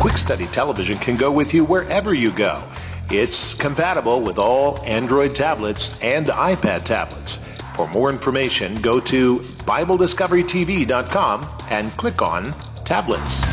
Quick Study Television can go with you wherever you go. It's compatible with all Android tablets and iPad tablets. For more information, go to BibleDiscoveryTV.com and click on Tablets.